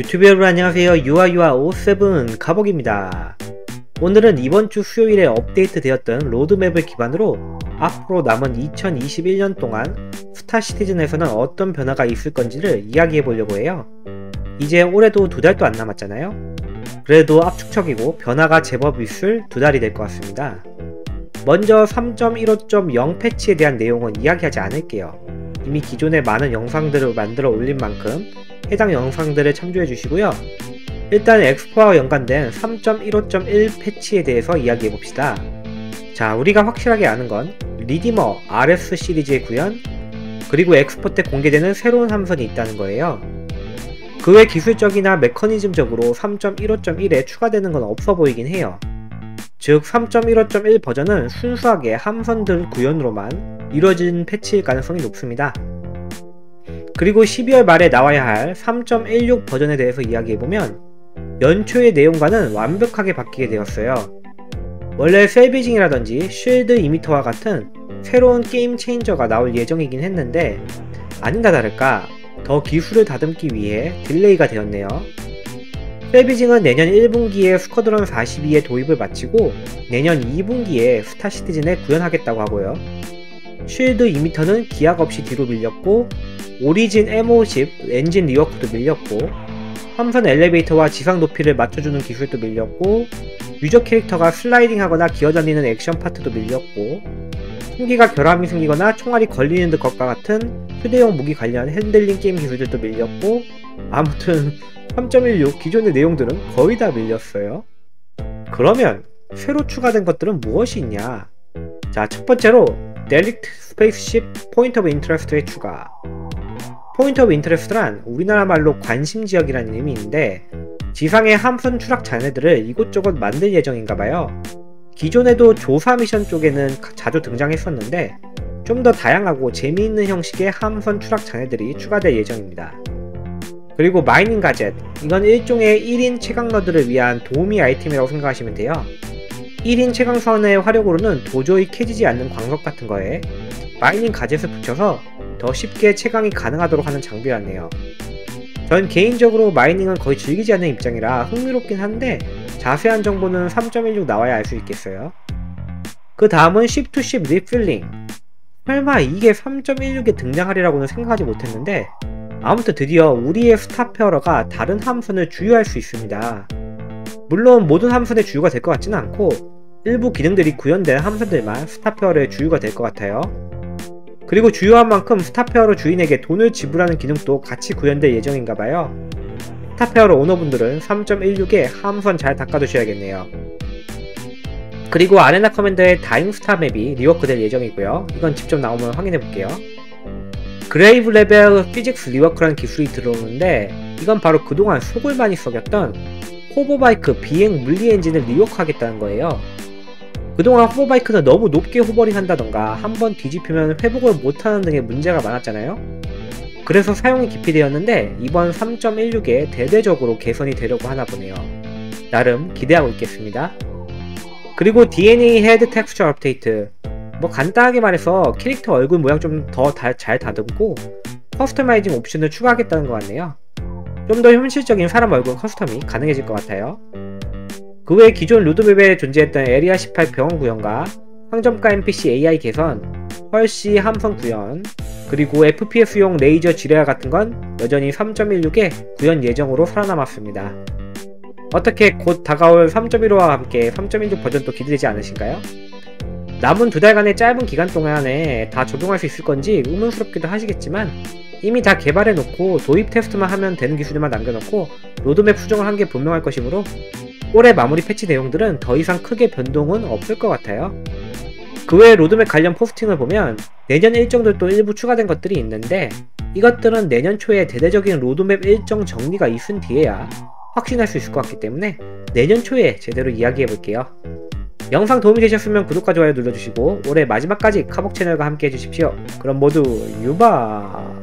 유튜브 여러분 안녕하세요. 유아유아57 가복입니다. 오늘은 이번주 수요일에 업데이트 되었던 로드맵을 기반으로 앞으로 남은 2021년 동안 스타시티즌에서는 어떤 변화가 있을 건지를 이야기해 보려고 해요. 이제 올해도 두 달도 안 남았잖아요. 그래도 압축적이고 변화가 제법 있을 두 달이 될 것 같습니다. 먼저 3.15.0 패치에 대한 내용은 이야기하지 않을게요. 이미 기존에 많은 영상들을 만들어 올린 만큼 해당 영상들을 참조해 주시고요. 일단 엑스포와 연관된 3.15.1 패치에 대해서 이야기해 봅시다. 자, 우리가 확실하게 아는 건 Redeemer Ares 시리즈의 구현, 그리고 엑스포 때 공개되는 새로운 함선이 있다는 거예요. 그 외 기술적이나 메커니즘적으로 3.15.1에 추가되는 건 없어 보이긴 해요. 즉 3.15.1 버전은 순수하게 함선들 구현으로만 이루어진 패치일 가능성이 높습니다. 그리고 12월 말에 나와야 할 3.16 버전에 대해서 이야기해보면 연초의 내용과는 완벽하게 바뀌게 되었어요. 원래 salvaging이라든지 shield emitter와 같은 새로운 game changer가 나올 예정이긴 했는데 아니나 다를까 더 기술을 다듬기 위해 delay가 되었네요. salvaging은 내년 1분기에 Squadron 42의 도입을 마치고 내년 2분기에 Star Citizen에 구현하겠다고 하고요. Shield emitter는 기약 없이 뒤로 밀렸고 오리진 M50 엔진 리워크도 밀렸고 함선 엘리베이터와 지상 높이를 맞춰주는 기술도 밀렸고 유저 캐릭터가 슬라이딩하거나 기어다니는 액션 파트도 밀렸고 총기가 결함이 생기거나 총알이 걸리는 것과 같은 휴대용 무기 관련 핸들링 게임 기술들도 밀렸고 아무튼 3.16 기존의 내용들은 거의 다 밀렸어요. 그러면 새로 추가된 것들은 무엇이 있냐? 자, 첫 번째로 derelict spaceship point of interest의 추가. Point of interest란 우리나라 말로 관심 지역이라는 의미인데 지상의 함선 추락 잔해들을 이곳저곳 만들 예정인가봐요. 기존에도 조사 미션 쪽에는 자주 등장했었는데 좀 더 다양하고 재미있는 형식의 함선 추락 잔해들이 추가될 예정입니다. 그리고 mining gadget 이건 일종의 1인 채광러들을 위한 도우미 아이템이라고 생각하시면 돼요 1인 채광 선의 화력으로는 도저히 캐지지 않는 광석 같은 거에 마이닝 가젯을 붙여서 더 쉽게 채광이 가능하도록 하는 장비였네요. 전 개인적으로 mining은 거의 즐기지 않는 입장이라 흥미롭긴 한데 자세한 정보는 3.16 나와야 알 수 있겠어요. 그 다음은 ship to ship refueling 설마 이게 3.16에 등장하리라고는 생각하지 못했는데 아무튼 드디어 우리의 Starfarer가 다른 함선을 주유할 수 있습니다. 물론 모든 함선의 주유가 될 것 같지는 않고 일부 기능들이 구현된 함선들만 Starfarer의 주유가 될 것 같아요. 그리고 주유한 만큼 Starfarer 주인에게 돈을 지불하는 기능도 같이 구현될 예정인가봐요. Starfarer 오너분들은 3.16에 함선 잘 닦아두셔야겠네요. 그리고 아레나 커맨더의 다잉스타 맵이 리워크될 예정이고요. 이건 직접 나오면 확인해볼게요. Grav-Lev Physics Rework라는 기술이 들어오는데 이건 바로 그동안 속을 많이 썩였던 hoverbike 비행 물리 엔진을 rework하겠다는 거예요. 그동안 hoverbike는 너무 높게 hovering 한다던가 한번 뒤집히면 회복을 못하는 등의 문제가 많았잖아요. 그래서 사용이 기피되었는데 이번 3.16에 대대적으로 개선이 되려고 하나 보네요. 나름 기대하고 있겠습니다. 그리고 DNA Head Texture Update 뭐 간단하게 말해서 캐릭터 얼굴 모양 좀 더 잘 다듬고 customizing 옵션을 추가하겠다는 것 같네요. 좀 더 현실적인 사람 얼굴 custom이 가능해질 것 같아요. 그 외 기존 로드맵에 존재했던 Area 18 병원 구현과 상점가 NPC AI 개선, Hull C 함선 구현, 그리고 FPS용 레이저 지뢰와 같은 건 여전히 3.16에 구현 예정으로 살아남았습니다. 어떻게 곧 다가올 3.15와 함께 3.16 버전도 기대되지 않으신가요? 남은 두 달간의 짧은 기간 동안에 다 적용할 수 있을 건지 의문스럽기도 하시겠지만 이미 다 개발해 놓고 도입 테스트만 하면 되는 기술들만 남겨놓고 로드맵 수정을 한 게 분명할 것이므로 올해 마무리 패치 내용들은 더 이상 크게 변동은 없을 것 같아요. 그 외 로드맵 관련 포스팅을 보면 내년 일정들도 일부 추가된 것들이 있는데 이것들은 내년 초에 대대적인 로드맵 일정 정리가 있은 뒤에야 확신할 수 있을 것 같기 때문에 내년 초에 제대로 이야기해 볼게요. 영상 도움이 되셨으면 구독과 좋아요 눌러주시고 올해 마지막까지 카복 채널과 함께 해주십시오. 그럼 모두 유바